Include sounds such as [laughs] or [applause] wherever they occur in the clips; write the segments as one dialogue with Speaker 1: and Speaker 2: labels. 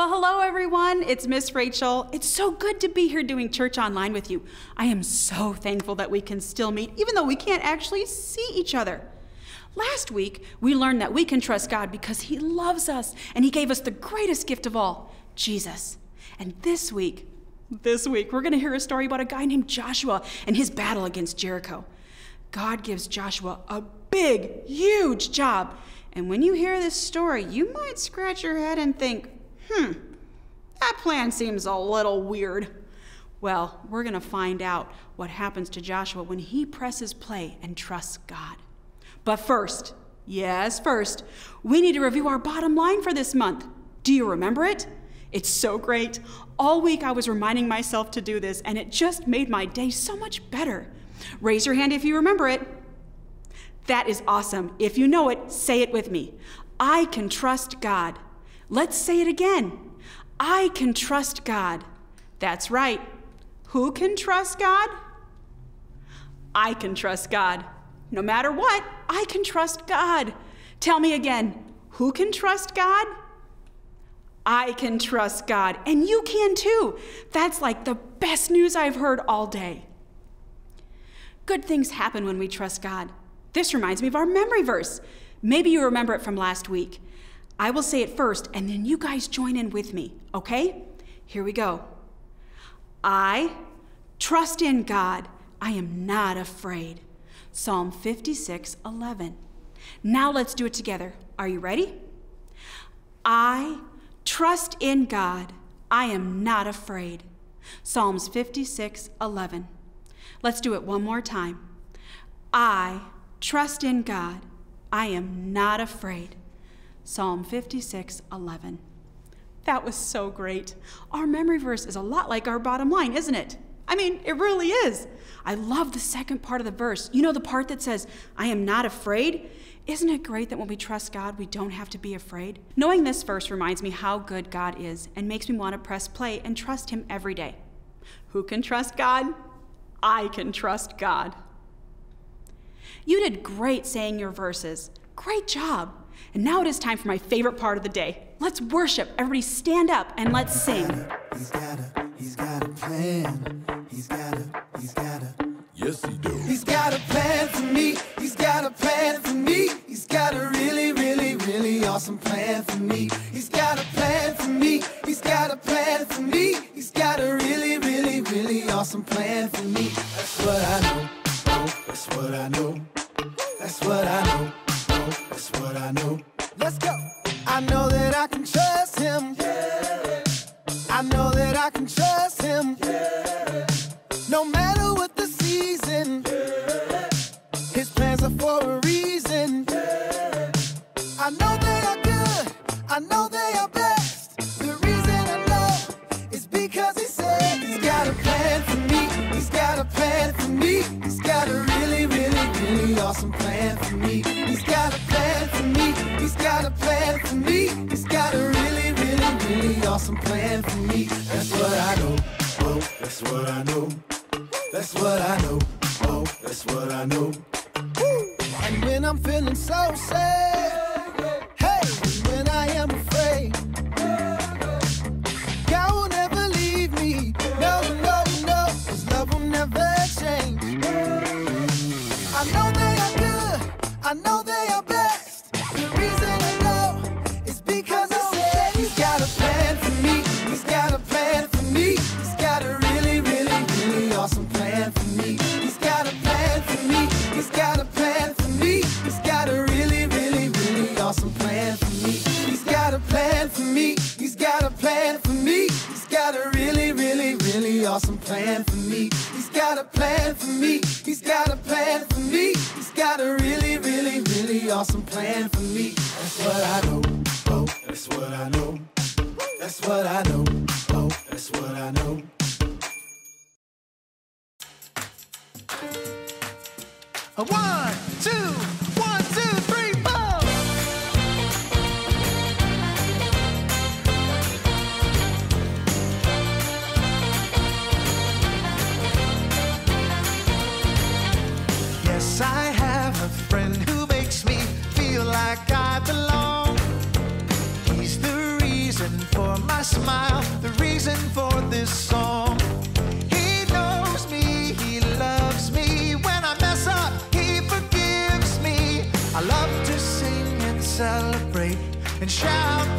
Speaker 1: Well, hello everyone. It's Miss Rachel. It's so good to be here doing church online with you. I am so thankful that we can still meet, even though we can't actually see each other. Last week, we learned that we can trust God because He loves us and He gave us the greatest gift of all, Jesus. And this week, this week, we're going to hear a story about a guy named Joshua and his battle against Jericho. God gives Joshua a big, huge job. And when you hear this story, you might scratch your head and think, hmm, that plan seems a little weird. Well, we're going to find out what happens to Joshua when he presses play and trusts God. But first, yes, first, we need to review our bottom line for this month. Do you remember it? It's so great. All week I was reminding myself to do this, and it just made my day so much better. Raise your hand if you remember it. That is awesome. If you know it, say it with me. I can trust God. Let's say it again. I can trust God. That's right. Who can trust God? I can trust God. No matter what, I can trust God. Tell me again, who can trust God? I can trust God, and you can too. That's like the best news I've heard all day. Good things happen when we trust God. This reminds me of our memory verse. Maybe you remember it from last week. I will say it first, and then you guys join in with me, okay? Here we go. I trust in God. I am not afraid. Psalm 56, 11. Now let's do it together. Are you ready? I trust in God. I am not afraid. Psalms 56, 11. Let's do it one more time. I trust in God. I am not afraid. Psalm 56, 11. That was so great. Our memory verse is a lot like our bottom line, isn't it? I mean, it really is. I love the second part of the verse. You know, the part that says, I am not afraid? Isn't it great that when we trust God, we don't have to be afraid? Knowing this verse reminds me how good God is and makes me want to press play and trust Him every day. Who can trust God? I can trust God. You did great saying your verses. Great job. And now it is time for my favorite part of the day. Let's worship. Everybody stand up and let's sing.
Speaker 2: He's got a, he's got a plan. He's got a, he's got a.
Speaker 3: Yes, he do.
Speaker 2: He's got a plan for me. He's got a plan for me. He's got a really, really, really awesome plan for me. He's got because he said he's got a plan for me. He's got a plan for me. He's got a really, really, really awesome plan for me. He's got a plan for me. He's got a plan for me. He's got a really, really, really awesome plan for me. That's what I know. Oh, that's what I know. That's what I know. Oh, that's what I know. And when I'm feeling so sad, I know they awesome plan for me. That's what I know. Oh, that's what I know. That's what I know. Oh, that's what I know.
Speaker 4: A one, like I belong. He's the reason for my smile, the reason for this song. He knows me, he loves me. When I mess up, he forgives me. I love to sing and celebrate and shout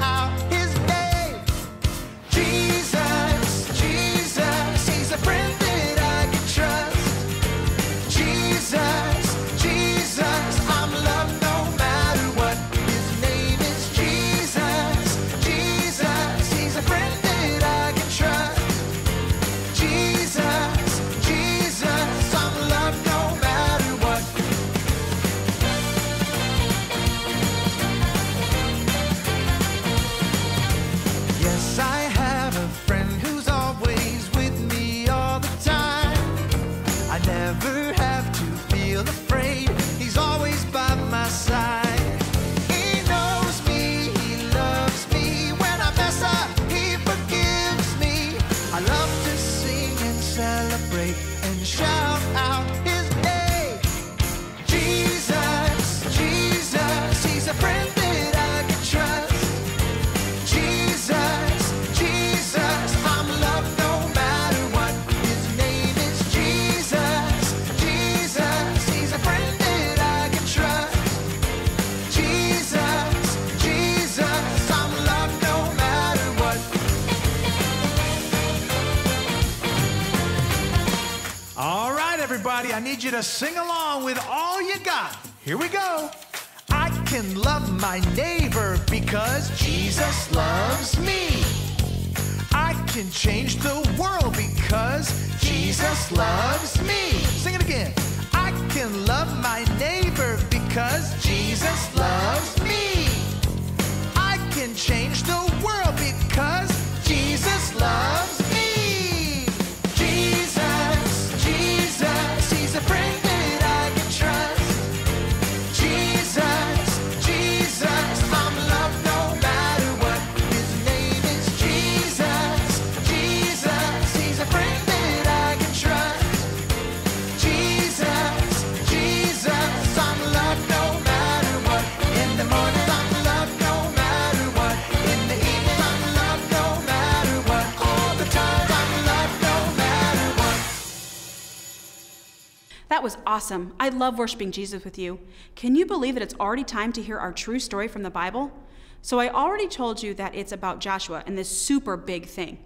Speaker 4: everybody, I need you to sing along with all you got. Here we go. I can love my neighbor because Jesus loves me. I can change the world because Jesus loves me. Sing it again. I can love my neighbor because Jesus loves me. I can change the world because Jesus loves That
Speaker 1: was awesome. I love worshiping Jesus with you. Can you believe that it's already time to hear our true story from the Bible? So, I already told you that it's about Joshua and this super big thing.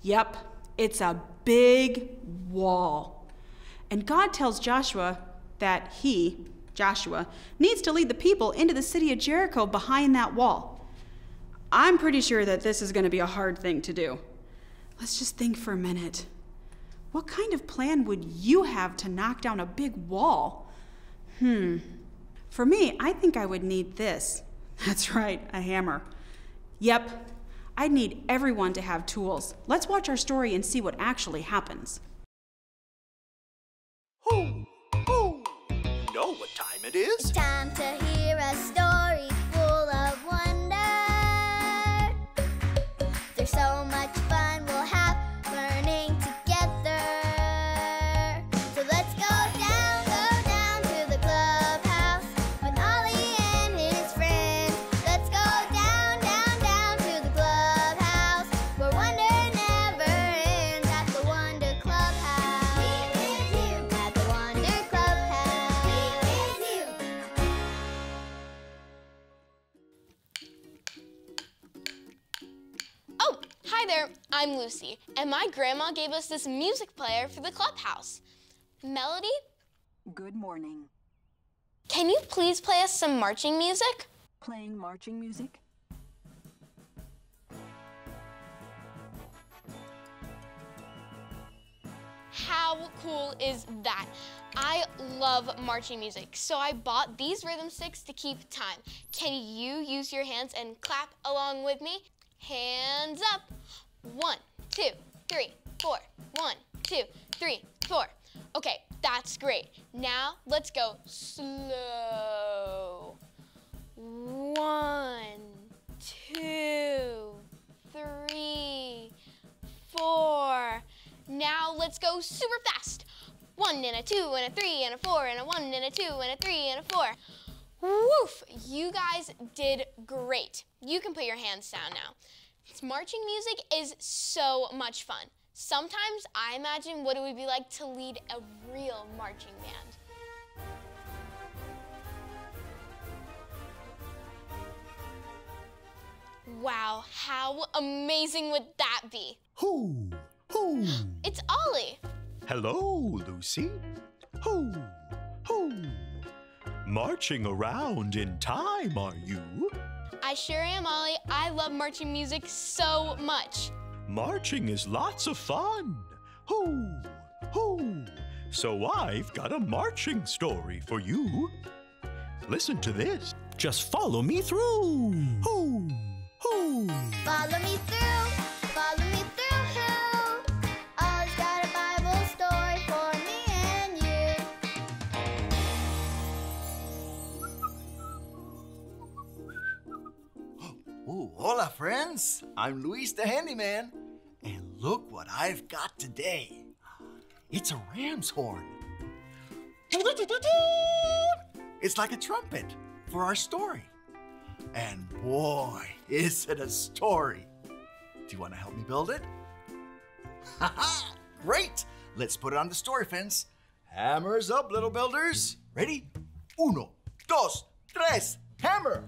Speaker 1: Yep, it's a big wall. And God tells Joshua that he, Joshua, needs to lead the people into the city of Jericho behind that wall. I'm pretty sure that this is going to be a hard thing to do. Let's just think for a minute. What kind of plan would you have to knock down a big wall? Hmm. For me, I think I would need this. [laughs] That's right, a hammer. Yep, I'd need everyone to have tools. Let's watch our story and see what actually happens.
Speaker 3: Who? Who? You know what time it is? it is?
Speaker 5: Time to hear a story
Speaker 6: hi there. I'm Lucy, and my grandma gave us this music player for the clubhouse. Melody,
Speaker 7: Good morning.
Speaker 6: can you please play us some marching music?
Speaker 7: Playing marching music?
Speaker 6: How cool is that? I love marching music, so I bought these rhythm sticks to keep time. Can you use your hands and clap along with me? Hands up. One, two, three, four. One, two, three, four. Okay, that's great. Now let's go slow. One, two, three, four. Now let's go super fast. One and a two and a three and a four and a one and a two and a three and a four. Woof! You guys did great. You can put your hands down now. It's Marching music is so much fun. Sometimes I imagine what it would be like to lead a real marching band. Wow, how amazing would that be?
Speaker 3: Who? Who?
Speaker 6: It's Ollie.
Speaker 3: Hello, Lucy. Who? Who? Marching around in time, are you?
Speaker 6: I sure am, Ollie. I love marching music so much.
Speaker 3: Marching is lots of fun. Who? Who? So I've got a marching story for you. Listen to this. Just follow me through. Who? Who?
Speaker 5: Follow me through,
Speaker 8: Oh, hola, friends. I'm Luis the Handyman. And look what I've got today. It's a ram's horn. It's like a trumpet for our story. And boy, is it a story. Do you want to help me build it? Haha! Great! Let's put it on the story fence. Hammers up, little builders. Ready? Uno, dos, tres, hammer!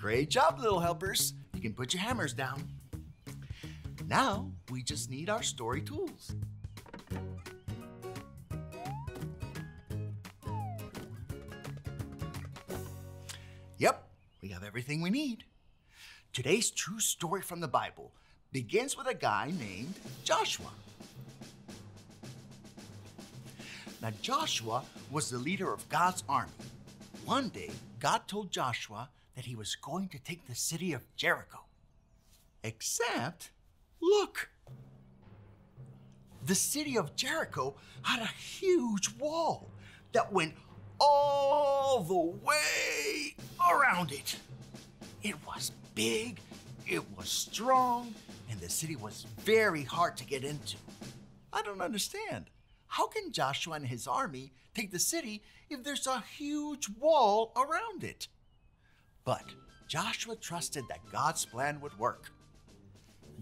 Speaker 8: Great job, little helpers. You can put your hammers down. Now, we just need our story tools. Yep, we have everything we need. Today's true story from the Bible begins with a guy named Joshua. Now, Joshua was the leader of God's army. One day, God told Joshua that he was going to take the city of Jericho. Except, look, the city of Jericho had a huge wall that went all the way around it. It was big, it was strong, and the city was very hard to get into. I don't understand. How can Joshua and his army take the city if there's a huge wall around it? But Joshua trusted that God's plan would work.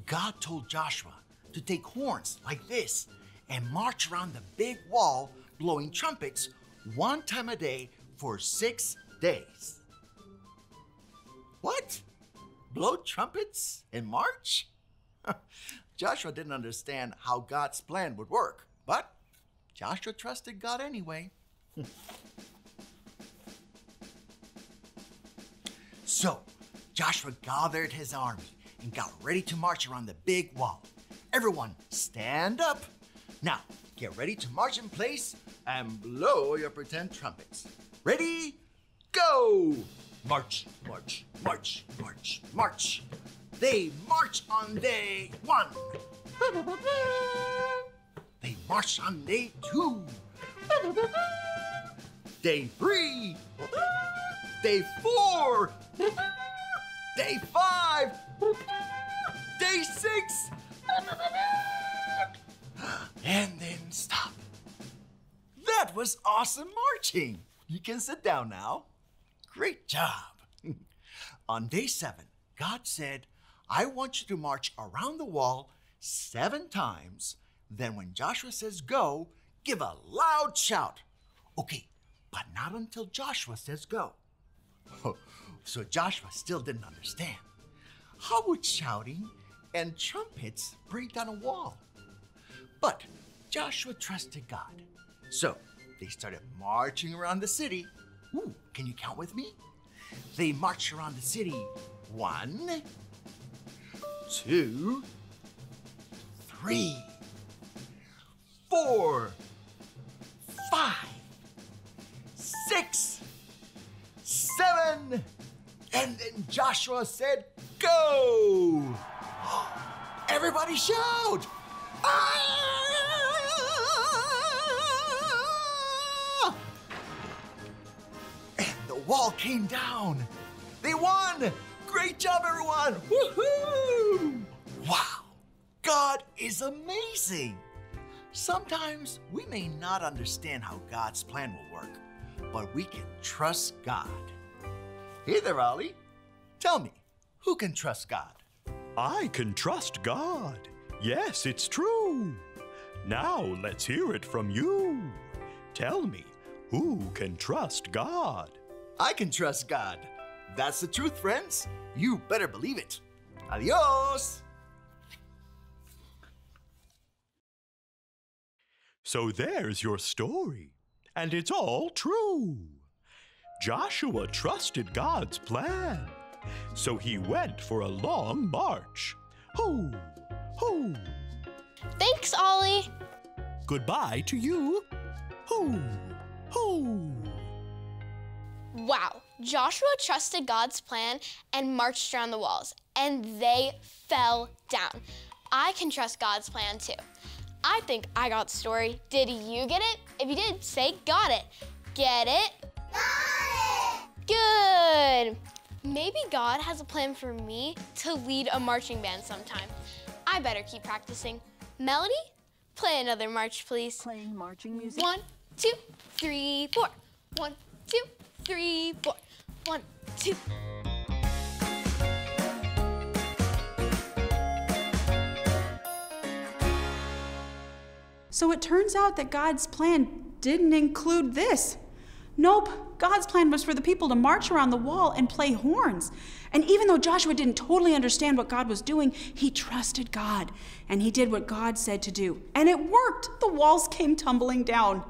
Speaker 8: God told Joshua to take horns like this and march around the big wall blowing trumpets one time a day for six days. What? Blow trumpets in March? [laughs] Joshua didn't understand how God's plan would work, but Joshua trusted God anyway. [laughs] So Joshua gathered his army and got ready to march around the big wall. Everyone, stand up. Now, get ready to march in place and blow your pretend trumpets. Ready? Go! March, march, march, march, march. They march on day one. They march on day two. Day three. Day four. Day five. Day six. And then stop. That was awesome marching. You can sit down now. Great job. [laughs] On day seven, God said, I want you to march around the wall seven times. Then, when Joshua says go, give a loud shout. Okay, but not until Joshua says go. [laughs] Oh, so Joshua still didn't understand. How would shouting and trumpets break down a wall? But Joshua trusted God. So they started marching around the city. Ooh, can you count with me? They marched around the city. One, two, three, four, five, six, and then Joshua said, Go! [gasps] Everybody shout! And the wall came down. They won! Great job, everyone! Woohoo! Wow! God is amazing! Sometimes we may not understand how God's plan will work, but we can trust God. Hey there, Ollie. Tell me, who can trust God?
Speaker 3: I can trust God. Yes, it's true. Now let's hear it from you. Tell me, who can trust God?
Speaker 8: I can trust God. That's the truth, friends. You better believe it. Adios.
Speaker 3: So there's your story, and it's all true. Joshua trusted God's plan, so he went for a long march. Hoo, hoo.
Speaker 6: Thanks, Ollie.
Speaker 3: Goodbye to you. Hoo, hoo.
Speaker 6: Wow, Joshua trusted God's plan and marched around the walls, and they fell down. I can trust God's plan too. I think I got the story. Did you get it? If you did, say got it. Get it? Good. Maybe God has a plan for me to lead a marching band sometime. I better keep practicing. Melody, play another march, please.
Speaker 7: Playing marching music.
Speaker 6: One, two, three, four. One, two, three, four. One, two.
Speaker 1: So it turns out that God's plan didn't include this. Nope, God's plan was for the people to march around the wall and play horns. And even though Joshua didn't totally understand what God was doing, he trusted God and he did what God said to do. And it worked. The walls [laughs] came tumbling down.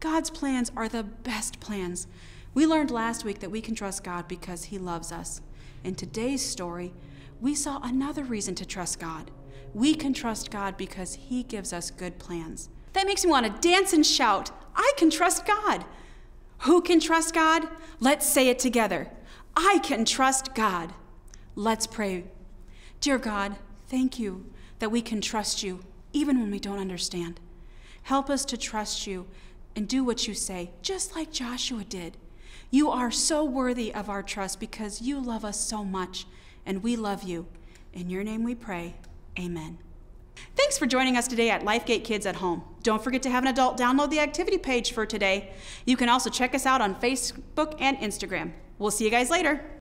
Speaker 1: God's plans are the best plans. We learned last week that we can trust God because he loves us. In today's story, we saw another reason to trust God. We can trust God because he gives us good plans. That makes me want to dance and shout, I can trust God. Who can trust God? Let's say it together. I can trust God. Let's pray. Dear God, thank you that we can trust you even when we don't understand. Help us to trust you and do what you say, just like Joshua did. You are so worthy of our trust because you love us so much, and we love you. In your name we pray. Amen. Thanks for joining us today at LifeGate Kids at Home. Don't forget to have an adult download the activity page for today. You can also check us out on Facebook and Instagram. We'll see you guys later.